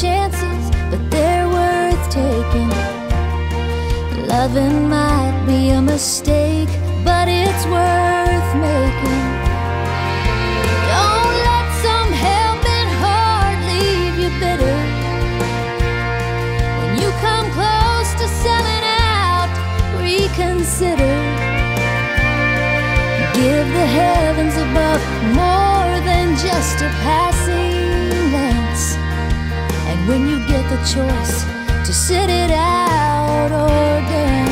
Chances, but they're worth taking. Loving might be a mistake, but it's worth making. Don't let some heart leave you bitter. When you come close to selling out, reconsider. Give the heavens above more than just a. And when you get the choice to sit it out or dance,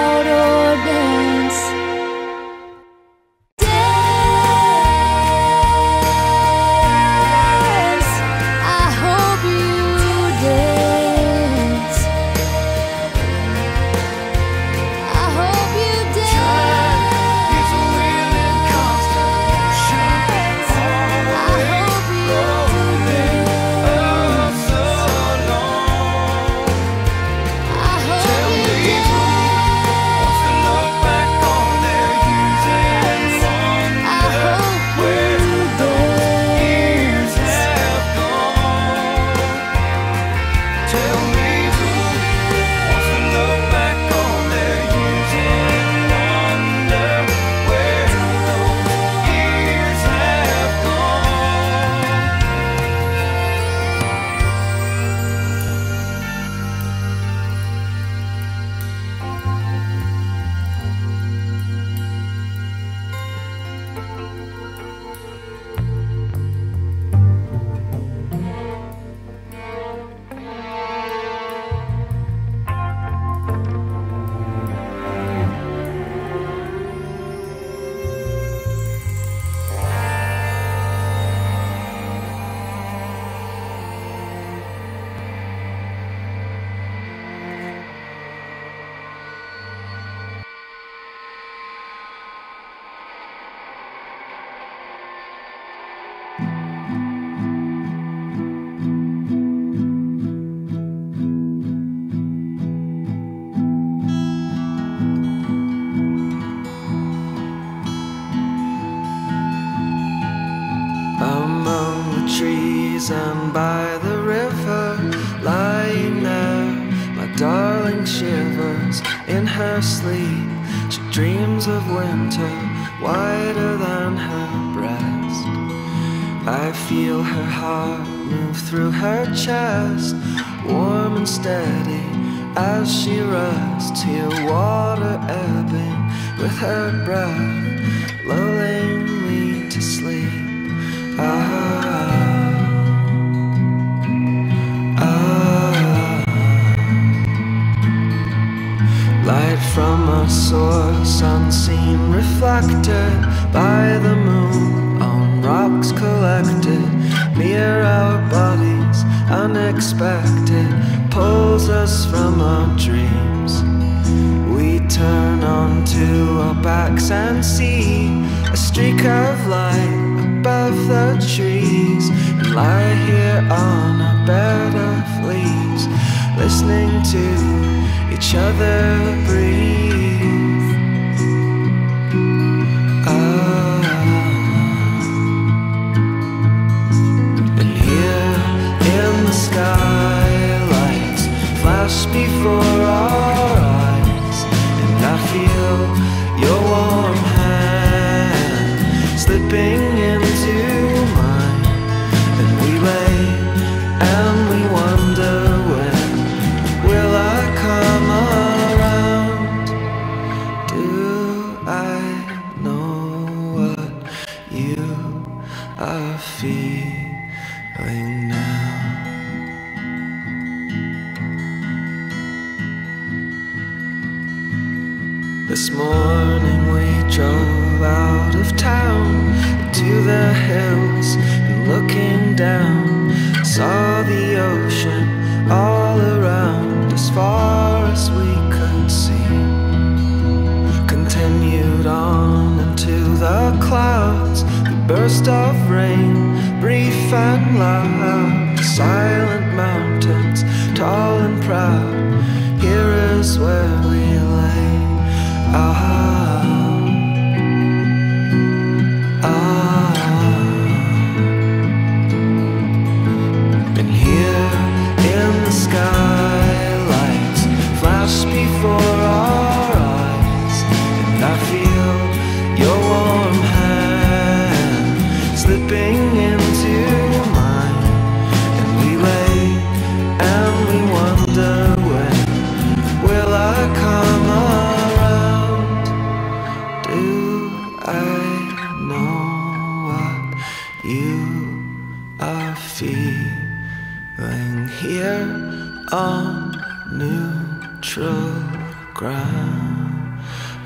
and by the river, lying there, my darling shivers in her sleep. She dreams of winter wider than her breast. I feel her heart move through her chest, warm and steady as she rests. Hear water ebbing with her breath, lulling me to sleep. Ah. Reflected by the moon on rocks collected near our bodies. Unexpected pulls us from our dreams. We turn onto our backs and see a streak of light above the trees and lie here on a bed of leaves, listening to each other breathe. This morning we drove out of town to the hills and looking down saw the ocean all around as far as we could see. Continued on into the clouds, the burst of rain, brief and loud, the silent mountains, tall and proud. Here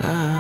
ground?